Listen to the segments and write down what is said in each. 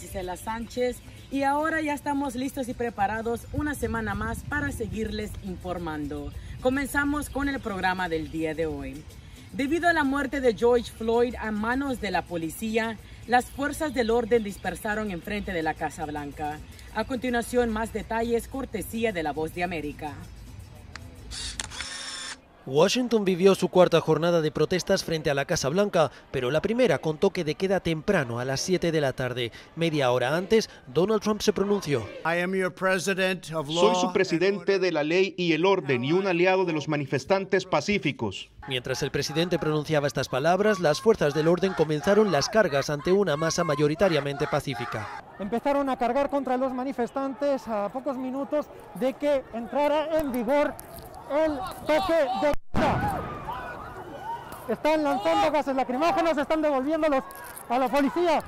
lunes, mi gente. Mi nombre es Isela Sánchez y ahora ya estamos listos y preparados una semana más para seguirles informando. Comenzamos con el programa del día de hoy. Debido a la muerte de George Floyd a manos de la policía, las fuerzas del orden dispersaron enfrente de la Casa Blanca. A continuación, más detalles cortesía de la Voz de América. Washington vivió su cuarta jornada de protestas frente a la Casa Blanca, pero la primera con toque de queda temprano a las 7 de la tarde. Media hora antes, Donald Trump se pronunció. Soy su presidente de la ley y el orden y un aliado de los manifestantes pacíficos. Mientras el presidente pronunciaba estas palabras, las fuerzas del orden comenzaron las cargas ante una masa mayoritariamente pacífica. Empezaron a cargar contra los manifestantes a pocos minutos de que entrara en vigor el toque de queda. Están lanzando gases lacrimógenos, están devolviéndolos a la policía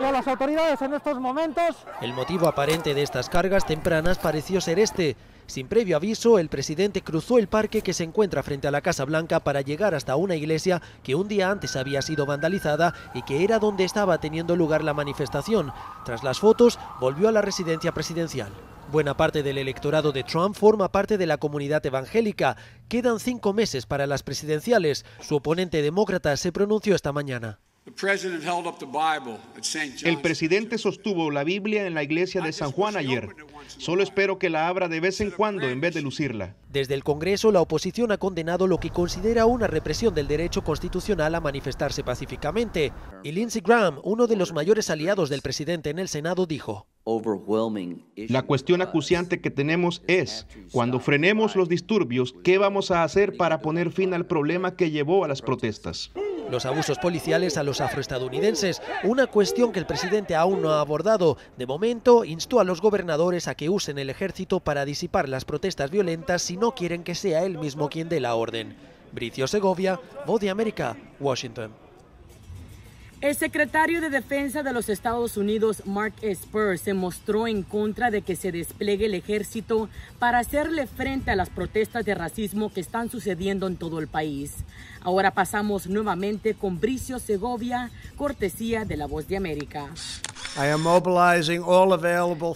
y a las autoridades en estos momentos. El motivo aparente de estas cargas tempranas pareció ser este. Sin previo aviso, el presidente cruzó el parque que se encuentra frente a la Casa Blanca para llegar hasta una iglesia que un día antes había sido vandalizada y que era donde estaba teniendo lugar la manifestación. Tras las fotos, volvió a la residencia presidencial. Buena parte del electorado de Trump forma parte de la comunidad evangélica. Quedan cinco meses para las presidenciales. Su oponente demócrata se pronunció esta mañana. El presidente sostuvo la Biblia en la iglesia de San Juan ayer. Solo espero que la abra de vez en cuando en vez de lucirla. Desde el Congreso, la oposición ha condenado lo que considera una represión del derecho constitucional a manifestarse pacíficamente. Y Lindsey Graham, uno de los mayores aliados del presidente en el Senado, dijo: La cuestión acuciante que tenemos es, cuando frenemos los disturbios, ¿qué vamos a hacer para poner fin al problema que llevó a las protestas? Los abusos policiales a los afroestadounidenses, una cuestión que el presidente aún no ha abordado. De momento, instó a los gobernadores a que usen el ejército para disipar las protestas violentas si no quieren que sea él mismo quien dé la orden. Bricio Segovia, Voz de América, Washington. El secretario de Defensa de los Estados Unidos, Mark Esper, se mostró en contra de que se despliegue el ejército para hacerle frente a las protestas de racismo que están sucediendo en todo el país. Ahora pasamos nuevamente con Bricio Segovia, cortesía de la Voz de América.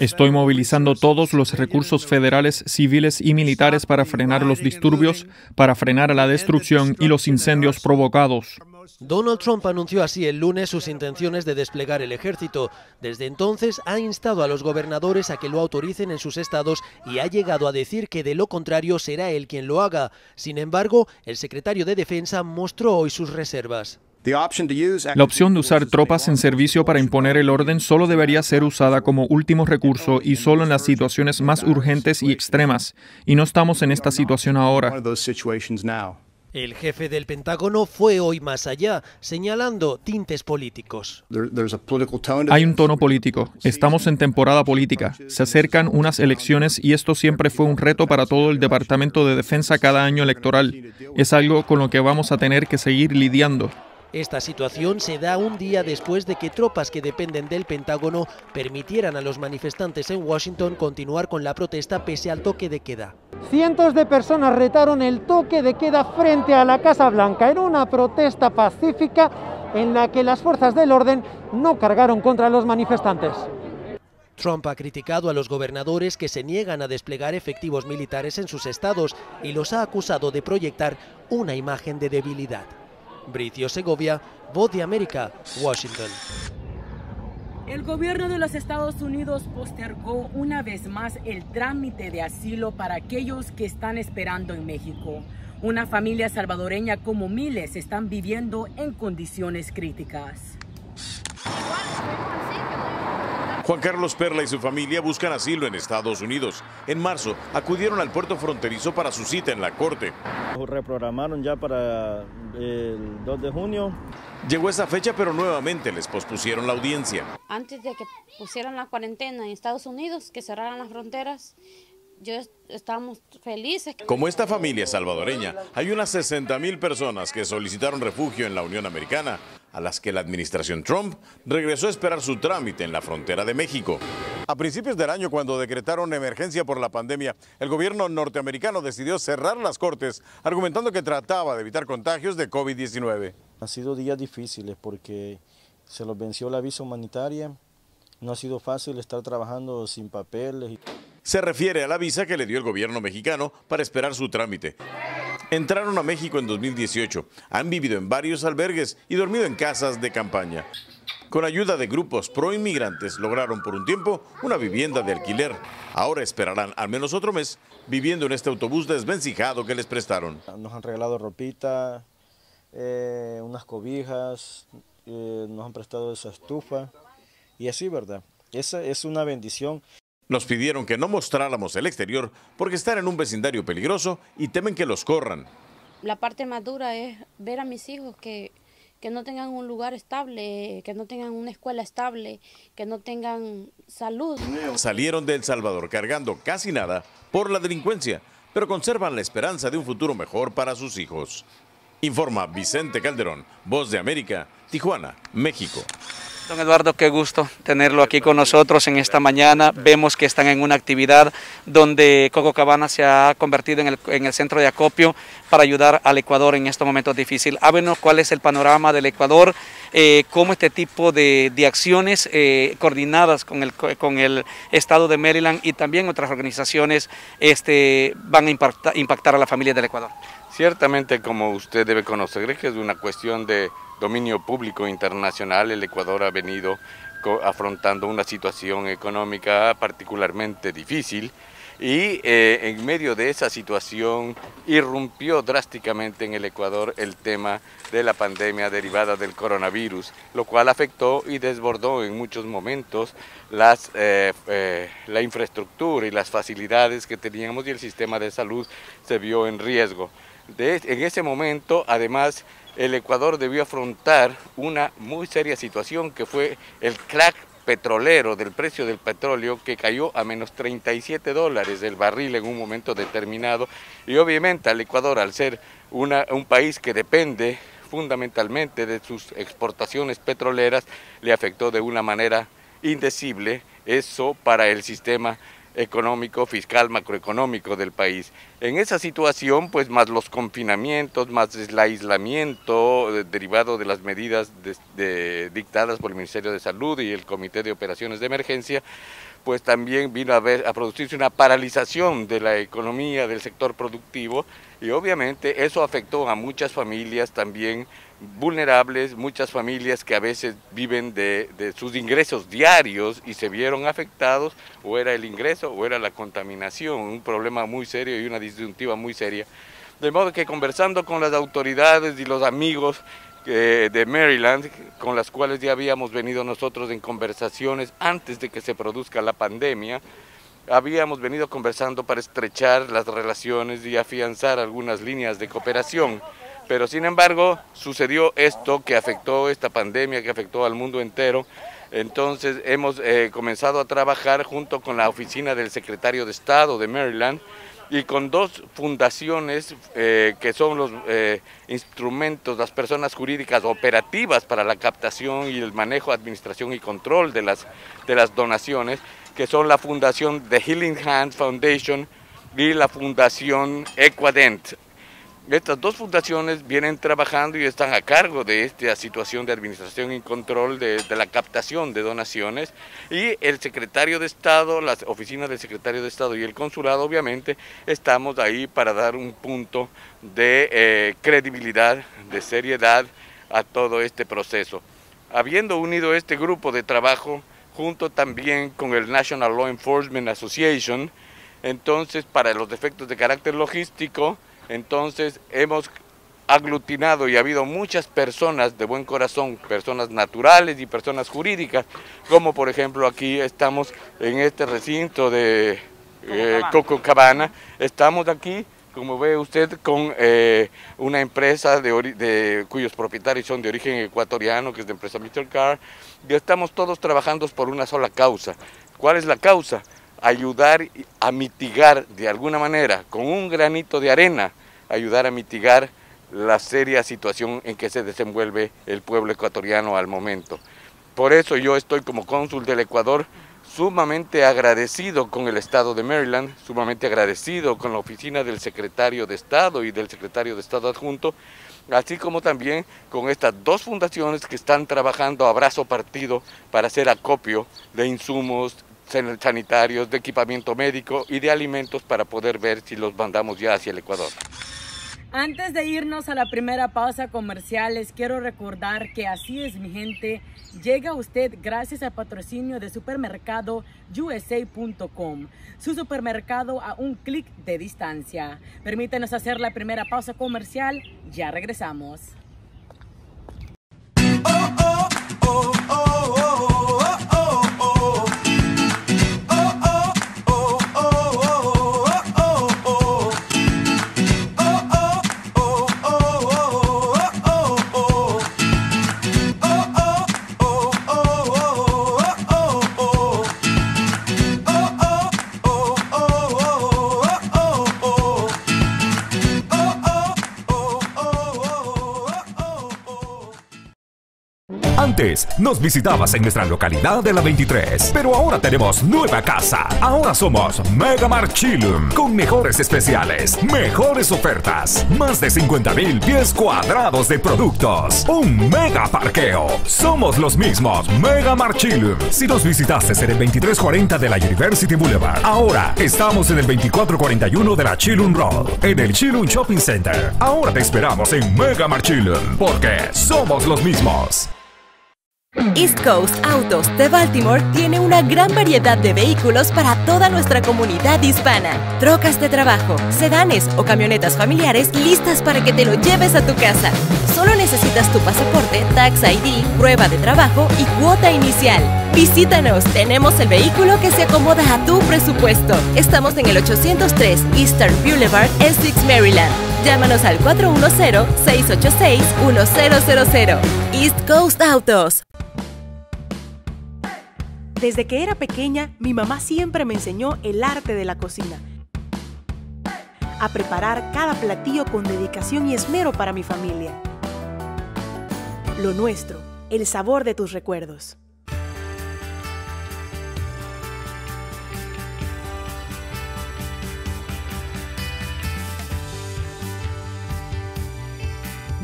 Estoy movilizando todos los recursos federales, civiles y militares para frenar los disturbios, para frenar la destrucción y los incendios provocados. Donald Trump anunció así el lunes sus intenciones de desplegar el ejército. Desde entonces ha instado a los gobernadores a que lo autoricen en sus estados y ha llegado a decir que de lo contrario será él quien lo haga. Sin embargo, el secretario de Defensa mostró hoy sus reservas. La opción de usar tropas en servicio para imponer el orden solo debería ser usada como último recurso y solo en las situaciones más urgentes y extremas. Y no estamos en esta situación ahora. El jefe del Pentágono fue hoy más allá, señalando tintes políticos. Hay un tono político. Estamos en temporada política. Se acercan unas elecciones y esto siempre fue un reto para todo el Departamento de Defensa cada año electoral. Es algo con lo que vamos a tener que seguir lidiando. Esta situación se da un día después de que tropas que dependen del Pentágono permitieran a los manifestantes en Washington continuar con la protesta pese al toque de queda. Cientos de personas retaron el toque de queda frente a la Casa Blanca en una protesta pacífica en la que las fuerzas del orden no cargaron contra los manifestantes. Trump ha criticado a los gobernadores que se niegan a desplegar efectivos militares en sus estados y los ha acusado de proyectar una imagen de debilidad. Bricio Segovia, Voz de América, Washington. El gobierno de los Estados Unidos postergó una vez más el trámite de asilo para aquellos que están esperando en México. Una familia salvadoreña como miles están viviendo en condiciones críticas. Juan Carlos Perla y su familia buscan asilo en Estados Unidos. En marzo acudieron al puerto fronterizo para su cita en la corte. Reprogramaron ya para el 2 de junio. Llegó esa fecha, pero nuevamente les pospusieron la audiencia. Antes de que pusieran la cuarentena en Estados Unidos, que cerraran las fronteras, yo estábamos felices. Como esta familia salvadoreña, hay unas 60 mil personas que solicitaron refugio en la Unión Americana, a las que la administración Trump regresó a esperar su trámite en la frontera de México. A principios del año, cuando decretaron emergencia por la pandemia, el gobierno norteamericano decidió cerrar las cortes, argumentando que trataba de evitar contagios de COVID-19. Han sido días difíciles porque se los venció la visa humanitaria, no ha sido fácil estar trabajando sin papeles. Se refiere a la visa que le dio el gobierno mexicano para esperar su trámite. Entraron a México en 2018, han vivido en varios albergues y dormido en casas de campaña. Con ayuda de grupos pro-inmigrantes lograron por un tiempo una vivienda de alquiler. Ahora esperarán al menos otro mes viviendo en este autobús desvencijado que les prestaron. Nos han regalado ropita, eh, unas cobijas, eh, nos han prestado esa estufa y así, ¿verdad? Esa es una bendición. Nos pidieron que no mostráramos el exterior porque están en un vecindario peligroso y temen que los corran. La parte más dura es ver a mis hijos que que no tengan un lugar estable, que no tengan una escuela estable, que no tengan salud. Salieron de El Salvador cargando casi nada por la delincuencia, pero conservan la esperanza de un futuro mejor para sus hijos. Informa Vicente Calderón, Voz de América, Tijuana, México. Don Eduardo, qué gusto tenerlo aquí con nosotros en esta mañana. Vemos que están en una actividad donde Coco Cabana se ha convertido en el, centro de acopio para ayudar al Ecuador en estos momentos difíciles. Háblenos cuál es el panorama del Ecuador, eh, cómo este tipo de, acciones eh, coordinadas con el, con el Estado de Maryland y también otras organizaciones este, van a impactar, a la familia del Ecuador. Ciertamente, como usted debe conocer, que es una cuestión de dominio público internacional, el Ecuador ha venido afrontando una situación económica particularmente difícil y eh, en medio de esa situación irrumpió drásticamente en el Ecuador el tema de la pandemia derivada del coronavirus, lo cual afectó y desbordó en muchos momentos las, eh, eh, la infraestructura y las facilidades que teníamos y el sistema de salud se vio en riesgo. en ese momento, además, el Ecuador debió afrontar una muy seria situación que fue el crack petrolero del precio del petróleo que cayó a menos 37 dólares el barril en un momento determinado. Y obviamente al Ecuador al ser un país que depende fundamentalmente de sus exportaciones petroleras le afectó de una manera indecible eso para el sistema económico, fiscal, macroeconómico del país. En esa situación, pues más los confinamientos, más el aislamiento eh, derivado de las medidas dictadas por el Ministerio de Salud y el Comité de Operaciones de Emergencia, pues también vino a, ver, a producirse una paralización de la economía, del sector productivo, y obviamente eso afectó a muchas familias también vulnerables, muchas familias que a veces viven de, sus ingresos diarios y se vieron afectados, o era el ingreso o era la contaminación, un problema muy serio y una disyuntiva muy seria. De modo que conversando con las autoridades y los amigos eh, de Maryland, con las cuales ya habíamos venido nosotros en conversaciones antes de que se produzca la pandemia, habíamos venido conversando para estrechar las relaciones y afianzar algunas líneas de cooperación. Pero sin embargo sucedió esto que afectó esta pandemia, que afectó al mundo entero. Entonces hemos eh, comenzado a trabajar junto con la oficina del secretario de Estado de Maryland y con dos fundaciones eh, que son los eh, instrumentos, las personas jurídicas operativas para la captación y el manejo, administración y control de las, de las donaciones, que son la fundación The Healing Hands Foundation y la fundación Equadent. Estas dos fundaciones vienen trabajando y están a cargo de esta situación de administración y control de, la captación de donaciones y el secretario de Estado, las oficinas del secretario de Estado y el consulado obviamente estamos ahí para dar un punto de eh, credibilidad, de seriedad a todo este proceso. Habiendo unido este grupo de trabajo junto también con el National Law Enforcement Association, entonces para los defectos de carácter logístico, entonces hemos aglutinado y ha habido muchas personas de buen corazón, personas naturales y personas jurídicas, como por ejemplo aquí estamos en este recinto de eh, Coco Cabana, estamos aquí, como ve usted, con eh, una empresa de, cuyos propietarios son de origen ecuatoriano, que es de empresa Mr. Car, y estamos todos trabajando por una sola causa. ¿Cuál es la causa? ayudar a mitigar de alguna manera, con un granito de arena, ayudar a mitigar la seria situación en que se desenvuelve el pueblo ecuatoriano al momento. Por eso yo estoy como cónsul del Ecuador sumamente agradecido con el Estado de Maryland, sumamente agradecido con la oficina del secretario de Estado y del secretario de Estado adjunto, así como también con estas dos fundaciones que están trabajando a brazo partido para hacer acopio de insumos sanitarios, de equipamiento médico y de alimentos para poder ver si los mandamos ya hacia el Ecuador. Antes de irnos a la primera pausa comercial, les quiero recordar que así es mi gente. Llega usted gracias al patrocinio de supermercado USA.com, su supermercado a un clic de distancia. Permítanos hacer la primera pausa comercial, ya regresamos. Nos visitabas en nuestra localidad de la 23, pero ahora tenemos nueva casa. Ahora somos Mega Chilum, con mejores especiales, mejores ofertas, más de 50 mil pies cuadrados de productos, un mega parqueo. Somos los mismos Mega Chilum. Si nos visitaste en el 2340 de la University Boulevard, ahora estamos en el 2441 de la Chilum Road, en el Chilum Shopping Center. Ahora te esperamos en Mega Chilum, porque somos los mismos. East Coast Autos de Baltimore tiene una gran variedad de vehículos para toda nuestra comunidad hispana. Trocas de trabajo, sedanes o camionetas familiares listas para que te lo lleves a tu casa. Solo necesitas tu pasaporte, Tax ID, prueba de trabajo y cuota inicial. Visítanos, tenemos el vehículo que se acomoda a tu presupuesto. Estamos en el 803 Eastern Boulevard, Essex, Maryland. Llámanos al 410-686-1000. East Coast Autos. Desde que era pequeña, mi mamá siempre me enseñó el arte de la cocina. A preparar cada platillo con dedicación y esmero para mi familia. Lo nuestro, el sabor de tus recuerdos.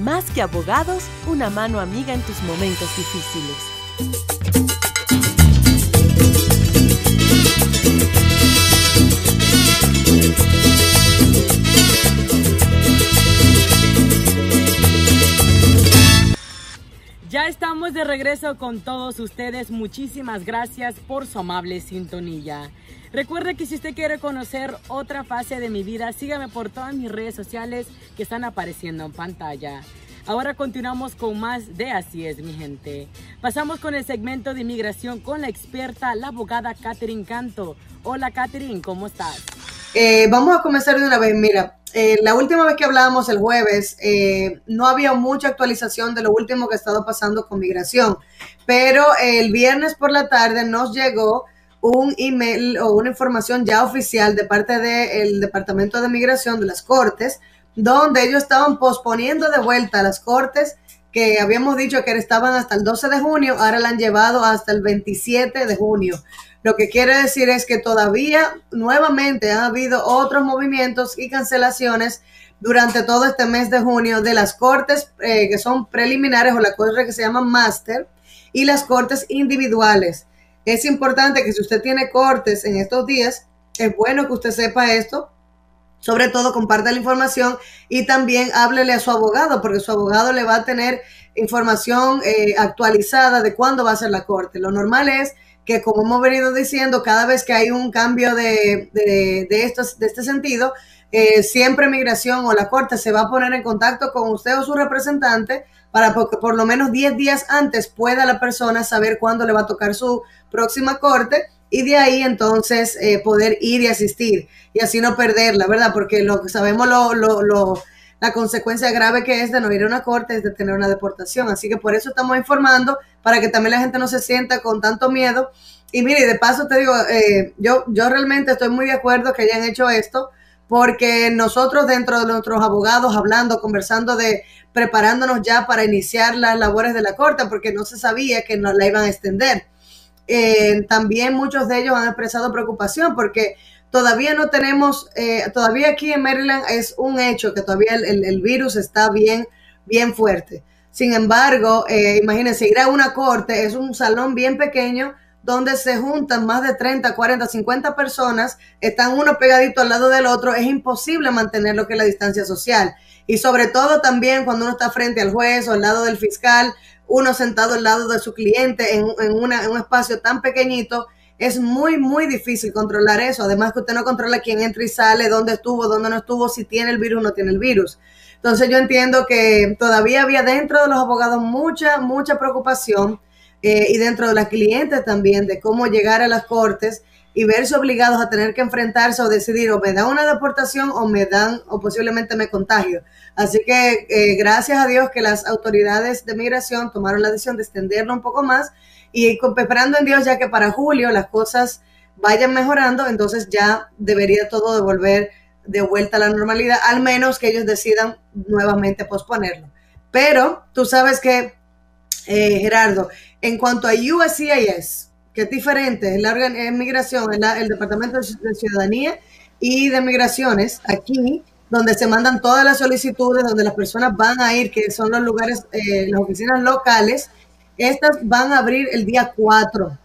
Más que abogados, una mano amiga en tus momentos difíciles. Ya estamos de regreso con todos ustedes. Muchísimas gracias por su amable sintonía. Recuerde que si usted quiere conocer otra fase de mi vida, sígame por todas mis redes sociales que están apareciendo en pantalla. Ahora continuamos con más de Así es, mi gente. Pasamos con el segmento de inmigración con la experta, la abogada Catherine Canto. Hola, Catherine, ¿cómo estás? Eh, vamos a comenzar de una vez. Mira, eh, la última vez que hablábamos el jueves, eh, no había mucha actualización de lo último que ha estado pasando con migración, pero el viernes por la tarde nos llegó un email o una información ya oficial de parte del Departamento de Migración de las Cortes, donde ellos estaban posponiendo de vuelta las Cortes que habíamos dicho que estaban hasta el 12 de junio, ahora la han llevado hasta el 27 de junio. Lo que quiere decir es que todavía nuevamente ha habido otros movimientos y cancelaciones durante todo este mes de junio de las cortes eh, que son preliminares o la cosa que se llama máster y las cortes individuales. Es importante que si usted tiene cortes en estos días, es bueno que usted sepa esto. Sobre todo comparte la información y también háblele a su abogado, porque su abogado le va a tener información eh, actualizada de cuándo va a ser la corte. Lo normal es que como hemos venido diciendo, cada vez que hay un cambio de, de, de, estos, de este sentido, eh, siempre migración o la corte se va a poner en contacto con usted o su representante para que por lo menos 10 días antes pueda la persona saber cuándo le va a tocar su próxima corte y de ahí entonces eh, poder ir y asistir y así no perderla, ¿verdad? Porque lo sabemos lo, lo, lo la consecuencia grave que es de no ir a una corte es de tener una deportación. Así que por eso estamos informando, para que también la gente no se sienta con tanto miedo. Y mire, de paso te digo, eh, yo, yo realmente estoy muy de acuerdo que hayan hecho esto, porque nosotros dentro de nuestros abogados, hablando, conversando de preparándonos ya para iniciar las labores de la corte, porque no se sabía que nos la iban a extender. Eh, también muchos de ellos han expresado preocupación porque todavía no tenemos, eh, todavía aquí en Maryland es un hecho que todavía el, virus está bien bien fuerte. Sin embargo, eh, imagínense, ir a una corte es un salón bien pequeño donde se juntan más de 30, 40, 50 personas, están uno pegadito al lado del otro, es imposible mantener lo que es la distancia social. Y sobre todo también cuando uno está frente al juez o al lado del fiscal, uno sentado al lado de su cliente en, un espacio tan pequeñito, es muy, muy difícil controlar eso. Además que usted no controla quién entra y sale, dónde estuvo, dónde no estuvo, si tiene el virus o no tiene el virus. Entonces yo entiendo que todavía había dentro de los abogados mucha, mucha preocupación eh, y dentro de las clientes también de cómo llegar a las cortes y verse obligados a tener que enfrentarse o decidir o me dan una deportación o me dan o posiblemente me contagio. Así que eh, gracias a Dios que las autoridades de migración tomaron la decisión de extenderlo un poco más y esperando en Dios ya que para julio las cosas vayan mejorando, entonces ya debería todo devolver de vuelta a la normalidad, al menos que ellos decidan nuevamente posponerlo. Pero tú sabes que, eh, Gerardo, en cuanto a USCIS, que es diferente, es la migración, es el Departamento de Ciudadanía y de Migraciones, aquí, donde se mandan todas las solicitudes, donde las personas van a ir, que son los lugares, eh, las oficinas locales, estas van a abrir el día 4,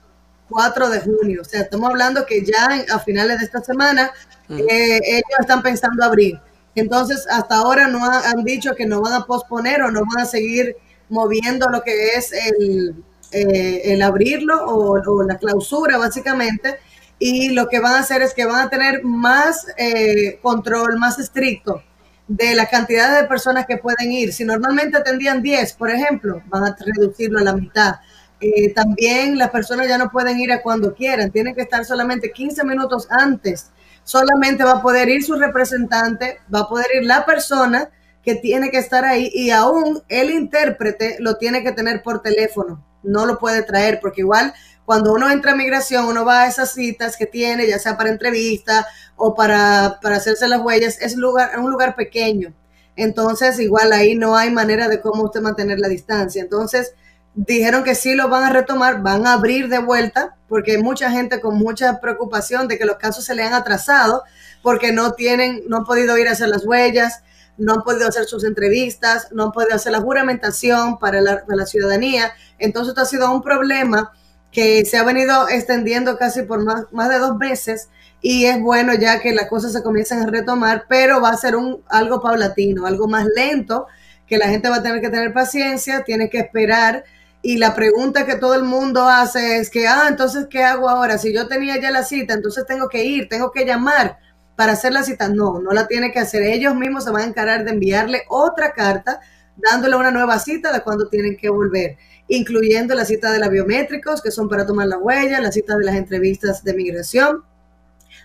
4 de junio. O sea, estamos hablando que ya a finales de esta semana eh, ellos están pensando abrir. Entonces, hasta ahora no han dicho que no van a posponer o no van a seguir moviendo lo que es el, eh, el abrirlo o, la clausura básicamente y lo que van a hacer es que van a tener más eh, control, más estricto de la cantidad de personas que pueden ir. Si normalmente tendrían 10, por ejemplo, van a reducirlo a la mitad. Eh, también las personas ya no pueden ir a cuando quieran, tienen que estar solamente 15 minutos antes. Solamente va a poder ir su representante, va a poder ir la persona que tiene que estar ahí y aún el intérprete lo tiene que tener por teléfono no lo puede traer, porque igual cuando uno entra a migración, uno va a esas citas que tiene, ya sea para entrevista o para, para hacerse las huellas, es lugar, un lugar pequeño. Entonces, igual ahí no hay manera de cómo usted mantener la distancia. Entonces, dijeron que sí lo van a retomar, van a abrir de vuelta, porque hay mucha gente con mucha preocupación de que los casos se le han atrasado, porque no tienen, no han podido ir a hacer las huellas, no han podido hacer sus entrevistas, no han podido hacer la juramentación para la, ciudadanía. Entonces, esto ha sido un problema que se ha venido extendiendo casi por más, de dos meses y es bueno ya que las cosas se comiencen a retomar, pero va a ser algo paulatino, algo más lento, que la gente va a tener que tener paciencia, tiene que esperar. Y la pregunta que todo el mundo hace es que, ah, entonces, ¿qué hago ahora? Si yo tenía ya la cita, entonces tengo que ir, tengo que llamar para hacer la cita. No, no la tiene que hacer. Ellos mismos se van a encargar de enviarle otra carta dándole una nueva cita de cuando tienen que volver, incluyendo la cita de la biométricos, que son para tomar la huella, la cita de las entrevistas de migración.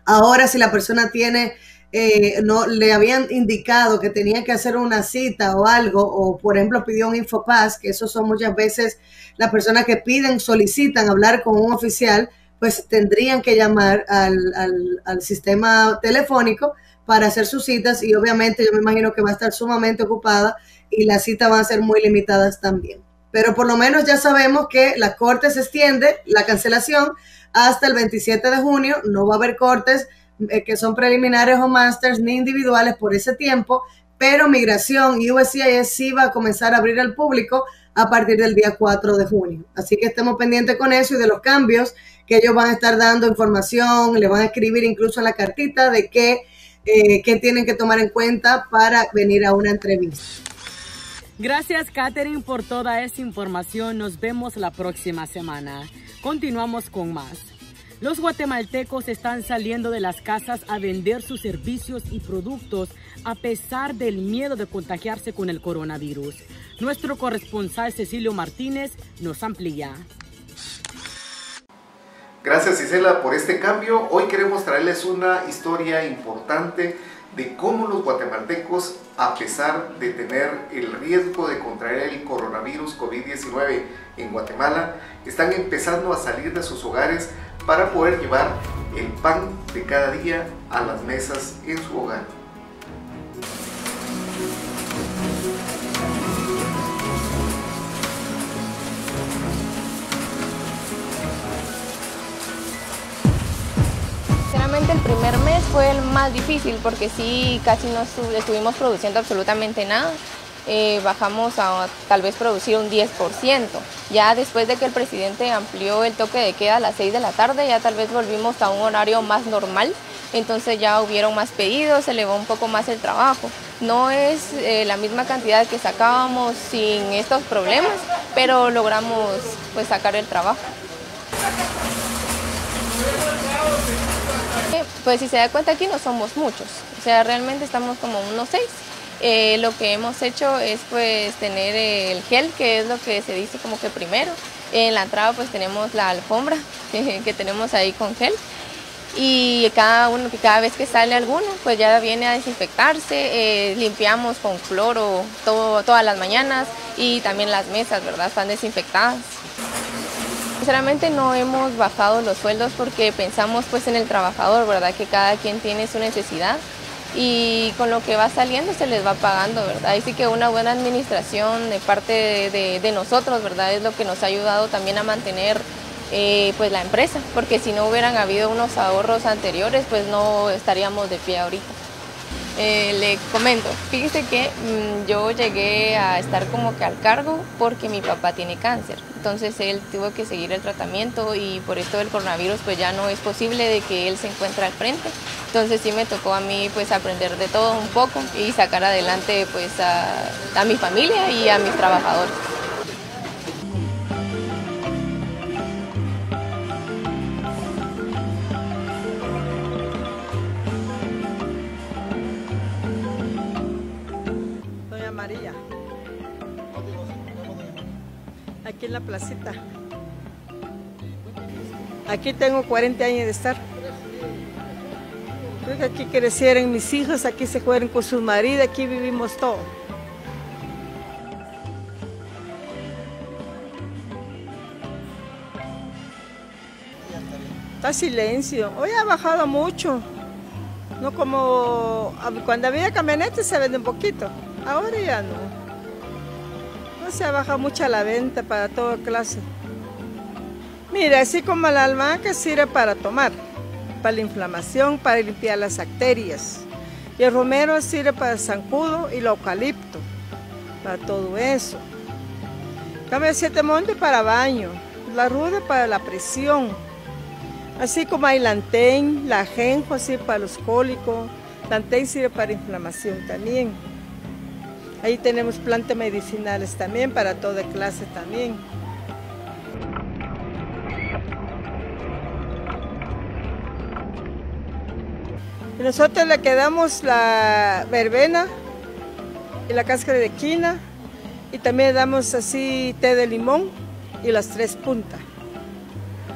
Ahora, si la persona tiene, eh, no le habían indicado que tenía que hacer una cita o algo, o por ejemplo pidió un infopass, que eso son muchas veces las personas que piden, solicitan hablar con un oficial, pues tendrían que llamar al, al, sistema telefónico para hacer sus citas y obviamente yo me imagino que va a estar sumamente ocupada y las citas van a ser muy limitadas también. Pero por lo menos ya sabemos que la corte se extiende, la cancelación, hasta el 27 de junio. No va a haber cortes eh, que son preliminares o masters ni individuales por ese tiempo, pero migración y USCIS sí va a comenzar a abrir al público a partir del día 4 de junio. Así que estemos pendientes con eso y de los cambios que ellos van a estar dando información, le van a escribir incluso en la cartita de qué, eh, tienen que tomar en cuenta para venir a una entrevista. Gracias, Katherine, por toda esa información. Nos vemos la próxima semana. Continuamos con más. Los guatemaltecos están saliendo de las casas a vender sus servicios y productos a pesar del miedo de contagiarse con el coronavirus. Nuestro corresponsal Cecilio Martínez nos amplía. Gracias Isela por este cambio. Hoy queremos traerles una historia importante de cómo los guatemaltecos, a pesar de tener el riesgo de contraer el coronavirus COVID-19 en Guatemala, están empezando a salir de sus hogares para poder llevar el pan de cada día a las mesas en su hogar. El primer mes fue el más difícil porque sí, casi no estuvimos produciendo absolutamente nada eh, bajamos a tal vez producir un 10%. Ya después de que el presidente amplió el toque de queda a las 6 de la tarde, ya tal vez volvimos a un horario más normal, entonces ya hubieron más pedidos, se elevó un poco más el trabajo. No es eh, la misma cantidad que sacábamos sin estos problemas, pero logramos pues sacar el trabajo. Pues si se da cuenta aquí no somos muchos, o sea, realmente estamos como unos seis. Eh, lo que hemos hecho es pues tener el gel, que es lo que se dice como que primero. En la entrada pues tenemos la alfombra que tenemos ahí con gel y cada uno cada vez que sale alguno pues ya viene a desinfectarse eh, limpiamos con cloro todas las mañanas y también las mesas verdad están desinfectadas sinceramente no hemos bajado los sueldos porque pensamos pues en el trabajador verdad que cada quien tiene su necesidad y con lo que va saliendo se les va pagando, ¿verdad? Así que una buena administración de parte de, nosotros, ¿verdad? Es lo que nos ha ayudado también a mantener eh, pues la empresa, porque si no hubieran habido unos ahorros anteriores, pues no estaríamos de pie ahorita. Eh, le comento, fíjese que mm, yo llegué a estar como que al cargo porque mi papá tiene cáncer, entonces él tuvo que seguir el tratamiento y por esto del coronavirus pues ya no es posible de que él se encuentre al frente, entonces sí me tocó a mí pues aprender de todo un poco y sacar adelante pues a mi familia y a mis trabajadores. Aquí en la placita. Aquí tengo 40 años de estar. Aquí crecieron mis hijos, aquí se fueron con sus maridos, aquí vivimos todo. Está silencio. Hoy ha bajado mucho. No como cuando había camionetas se vende un poquito. Ahora ya no se ha bajado mucho la venta para toda clase. Mira, así como la almaca sirve para tomar, para la inflamación, para limpiar las bacterias. Y el romero sirve para el zancudo y el eucalipto, para todo eso. Cambia siete montes para baño, la ruda para la presión. Así como hay lantén, la ajenjo así para los cólicos, lantén sirve para inflamación también. Ahí tenemos plantas medicinales también, para toda clase también. Nosotros le quedamos la verbena y la cáscara de quina y también damos así té de limón y las tres puntas.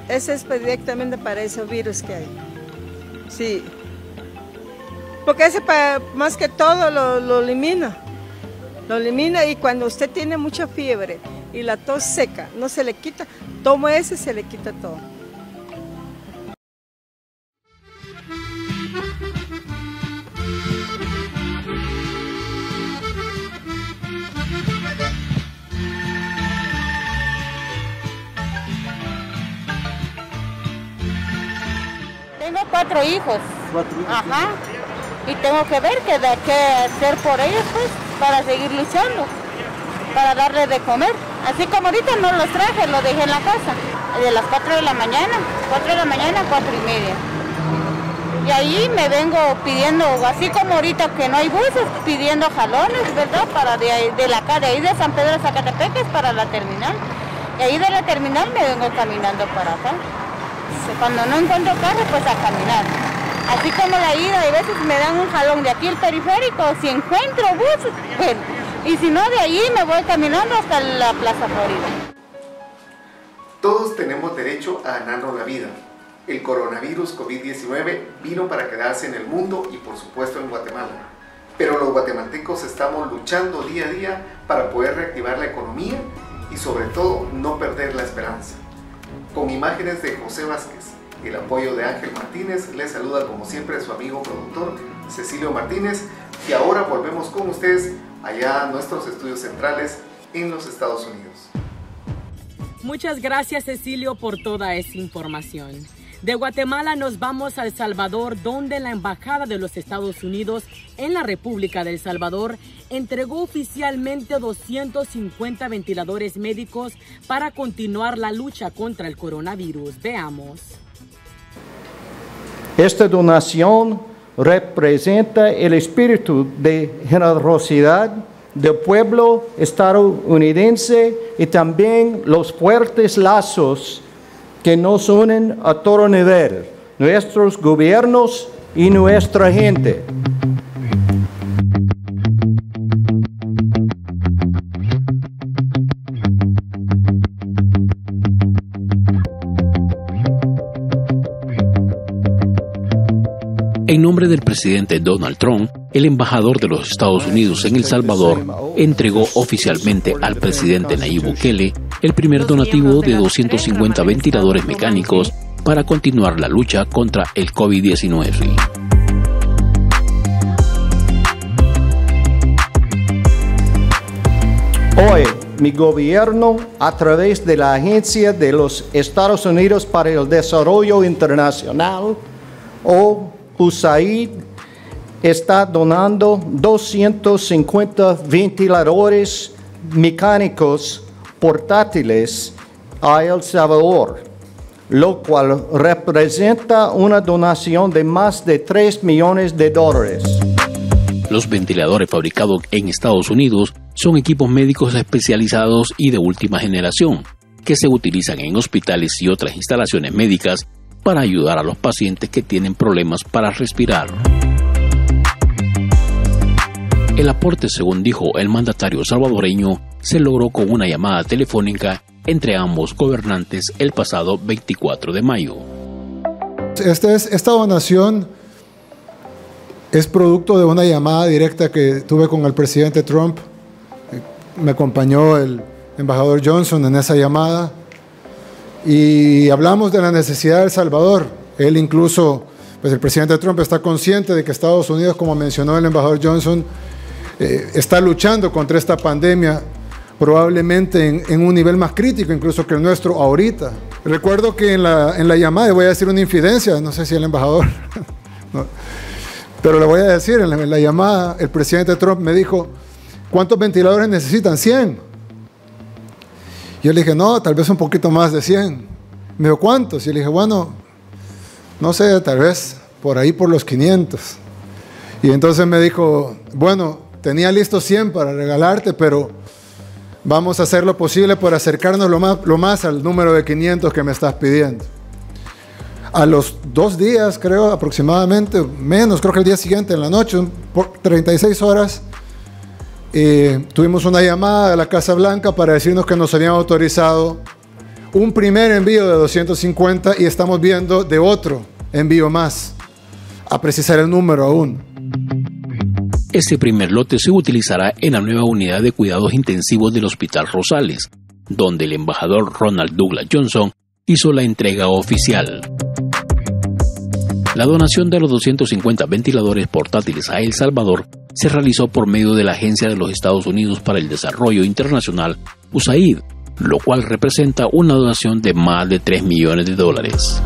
Ese es directamente para esos virus que hay. Sí. Porque ese más que todo lo, lo elimina. Lo elimina y cuando usted tiene mucha fiebre y la tos seca, no se le quita, toma ese y se le quita todo. Tengo cuatro hijos. ¿Cuatro hijos? Ajá. Y tengo que ver qué, qué hacer por ellos, pues para seguir luchando, para darles de comer. Así como ahorita no los traje, los dejé en la casa, de las 4 de la mañana, 4 de la mañana, 4 y media. Y ahí me vengo pidiendo, así como ahorita que no hay buses, pidiendo jalones, ¿verdad? Para de, la de ahí de San Pedro de Zacatepeques para la terminal. Y ahí de la terminal me vengo caminando para acá. Cuando no encuentro carro, pues a caminar. Así como la ida, a veces me dan un jalón de aquí el periférico, si encuentro bus, bueno, y si no de allí me voy caminando hasta la Plaza Florida. Todos tenemos derecho a ganarnos la vida. El coronavirus COVID-19 vino para quedarse en el mundo y por supuesto en Guatemala. Pero los guatemaltecos estamos luchando día a día para poder reactivar la economía y sobre todo no perder la esperanza. Con imágenes de José Vázquez, el apoyo de Ángel Martínez. Les saluda como siempre su amigo productor Cecilio Martínez y ahora volvemos con ustedes allá a nuestros estudios centrales en los Estados Unidos. Muchas gracias Cecilio por toda esa información. De Guatemala nos vamos a El Salvador, donde la Embajada de los Estados Unidos en la República de El Salvador entregó oficialmente 250 ventiladores médicos para continuar la lucha contra el coronavirus. Veamos. Esta donación representa el espíritu de generosidad del pueblo estadounidense y también los fuertes lazos que nos unen a todo nivel, nuestros gobiernos y nuestra gente. En nombre del presidente Donald Trump, el embajador de los Estados Unidos en El Salvador entregó oficialmente al presidente Nayib Bukele el primer donativo de 250 ventiladores mecánicos para continuar la lucha contra el COVID-19. Hoy, mi gobierno, a través de la Agencia de los Estados Unidos para el Desarrollo Internacional, o USAID está donando 250 ventiladores mecánicos portátiles a El Salvador, lo cual representa una donación de más de 3 millones de dólares. Los ventiladores fabricados en Estados Unidos son equipos médicos especializados y de última generación, que se utilizan en hospitales y otras instalaciones médicas para ayudar a los pacientes que tienen problemas para respirar. El aporte, según dijo el mandatario salvadoreño, se logró con una llamada telefónica entre ambos gobernantes el pasado 24 de mayo. Esta, es, esta donación es producto de una llamada directa que tuve con el presidente Trump. Me acompañó el embajador Johnson en esa llamada y hablamos de la necesidad de El Salvador. Él incluso, pues el presidente Trump está consciente de que Estados Unidos, como mencionó el embajador Johnson, eh, está luchando contra esta pandemia probablemente en, un nivel más crítico incluso que el nuestro ahorita. Recuerdo que en la, en la llamada, voy a decir una infidencia, no sé si el embajador, pero le voy a decir, en la, en la, llamada el presidente Trump me dijo, ¿cuántos ventiladores necesitan? 100. Yo le dije, no, tal vez un poquito más de 100. Me dijo, ¿cuántos? Y le dije, bueno, no sé, tal vez por ahí por los 500. Y entonces me dijo, bueno, tenía listo 100 para regalarte, pero vamos a hacer lo posible por acercarnos lo más, lo más al número de 500 que me estás pidiendo. A los dos días, creo, aproximadamente, menos, creo que el día siguiente, en la noche, por 36 horas, tuvimos una llamada de la Casa Blanca para decirnos que nos habían autorizado un primer envío de 250 y estamos viendo de otro envío más, a precisar el número aún. Este primer lote se utilizará en la nueva unidad de cuidados intensivos del Hospital Rosales, donde el embajador Ronald Douglas Johnson hizo la entrega oficial. La donación de los 250 ventiladores portátiles a El Salvador se realizó por medio de la Agencia de los Estados Unidos para el Desarrollo Internacional, USAID, lo cual representa una donación de más de 3 millones de dólares.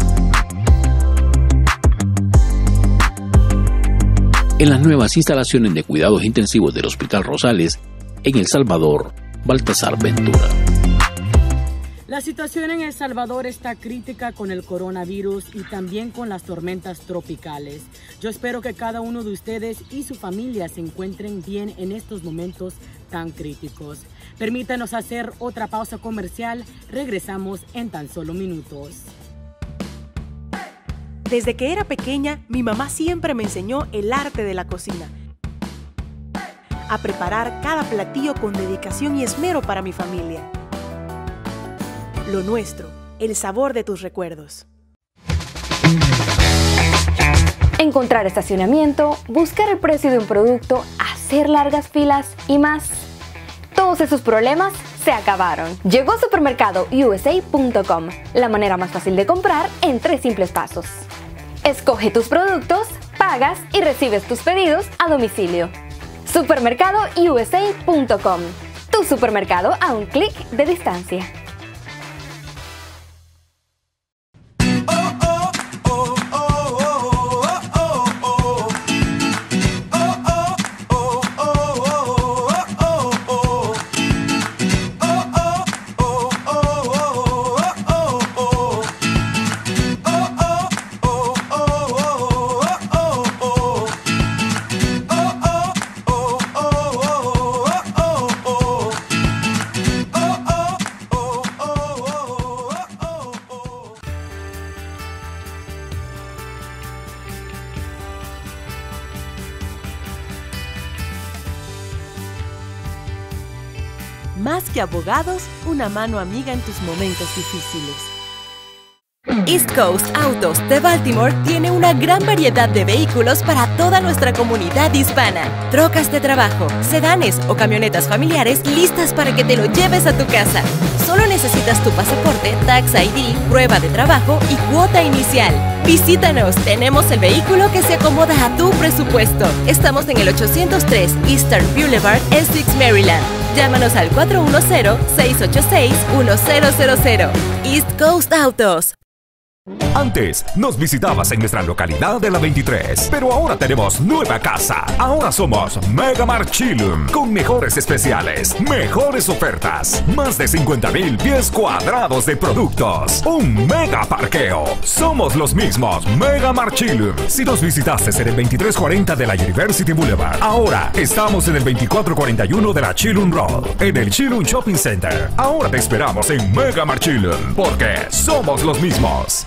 En las nuevas instalaciones de cuidados intensivos del Hospital Rosales, en El Salvador, Baltasar Ventura. La situación en El Salvador está crítica con el coronavirus y también con las tormentas tropicales. Yo espero que cada uno de ustedes y su familia se encuentren bien en estos momentos tan críticos. Permítanos hacer otra pausa comercial. Regresamos en tan solo minutos. Desde que era pequeña, mi mamá siempre me enseñó el arte de la cocina. A preparar cada platillo con dedicación y esmero para mi familia. Lo nuestro, el sabor de tus recuerdos. Encontrar estacionamiento, buscar el precio de un producto, hacer largas filas y más. Todos esos problemas se acabaron. Llegó supermercado USA.com, la manera más fácil de comprar en tres simples pasos. Escoge tus productos, pagas y recibes tus pedidos a domicilio. Supermercado USA.com, tu supermercado a un clic de distancia. Una mano amiga en tus momentos difíciles. East Coast Autos de Baltimore tiene una gran variedad de vehículos para toda nuestra comunidad hispana. Trocas de trabajo, sedanes o camionetas familiares listas para que te lo lleves a tu casa. Solo necesitas tu pasaporte, Tax ID, prueba de trabajo y cuota inicial. Visítanos, tenemos el vehículo que se acomoda a tu presupuesto. Estamos en el 803 Eastern Boulevard, Essex, Maryland. Llámanos al 410-686-1000. East Coast Autos. Antes nos visitabas en nuestra localidad de la 23, pero ahora tenemos nueva casa. Ahora somos Mega Marchilum, con mejores especiales, mejores ofertas, más de 50 mil pies cuadrados de productos, un mega parqueo. Somos los mismos Mega Marchilum. Si nos visitaste en el 2340 de la University Boulevard, ahora estamos en el 2441 de la Chilum Road, en el Chilum Shopping Center. Ahora te esperamos en Mega Marchilum, porque somos los mismos.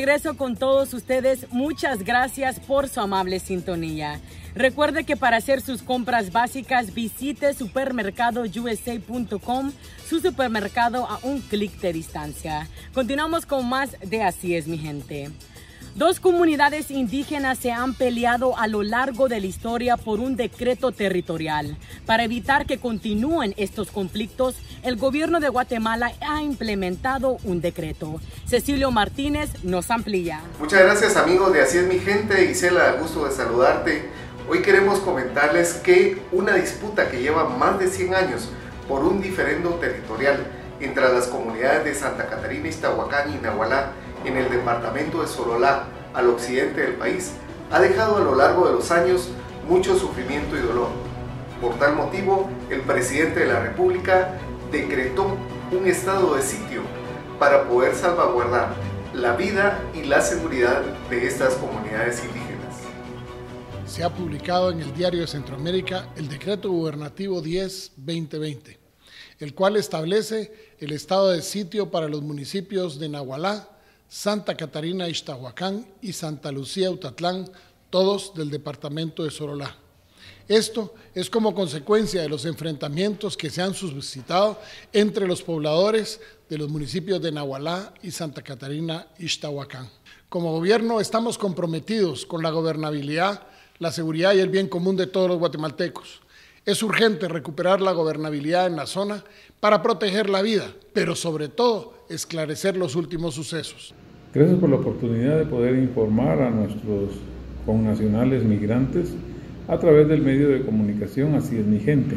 regreso con todos ustedes. Muchas gracias por su amable sintonía. Recuerde que para hacer sus compras básicas visite supermercadousa.com, su supermercado a un clic de distancia. Continuamos con más de Así es mi gente. Dos comunidades indígenas se han peleado a lo largo de la historia por un decreto territorial. Para evitar que continúen estos conflictos, el gobierno de Guatemala ha implementado un decreto. Cecilio Martínez nos amplía. Muchas gracias amigos de Así es mi gente, Gisela, gusto de saludarte. Hoy queremos comentarles que una disputa que lleva más de 100 años por un diferendo territorial entre las comunidades de Santa Catarina, Iztahuacán y Nahualá en el departamento de Sololá, al occidente del país, ha dejado a lo largo de los años mucho sufrimiento y dolor. Por tal motivo, el presidente de la República decretó un estado de sitio para poder salvaguardar la vida y la seguridad de estas comunidades indígenas. Se ha publicado en el Diario de Centroamérica el Decreto Gubernativo 10-2020, el cual establece el estado de sitio para los municipios de Nahualá, Santa Catarina Ixtahuacán y Santa Lucía Utatlán, todos del departamento de Sorolá. Esto es como consecuencia de los enfrentamientos que se han suscitado entre los pobladores de los municipios de Nahualá y Santa Catarina Ixtahuacán. Como gobierno estamos comprometidos con la gobernabilidad, la seguridad y el bien común de todos los guatemaltecos. Es urgente recuperar la gobernabilidad en la zona para proteger la vida, pero sobre todo esclarecer los últimos sucesos. Gracias por la oportunidad de poder informar a nuestros connacionales migrantes a través del medio de comunicación Así es mi gente.